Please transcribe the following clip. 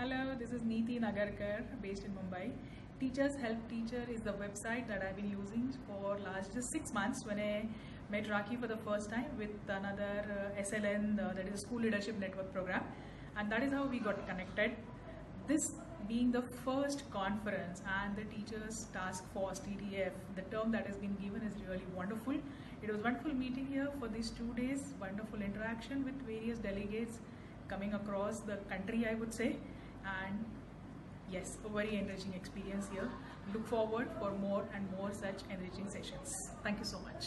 Hello, this is Neeti Nagarkar based in Mumbai. Teachers Help Teacher is the website that I've been using for last just six months when I met Raki for the first time with another uh, SLN, uh, that is School Leadership Network program, and that is how we got connected. This being the first conference and the Teachers Task Force TTF, the term that has been given is really wonderful. It was wonderful meeting here for these two days, wonderful interaction with various delegates coming across the country, I would say, and yes, a very enriching experience here. Look forward for more and more such enriching sessions. Thank you so much.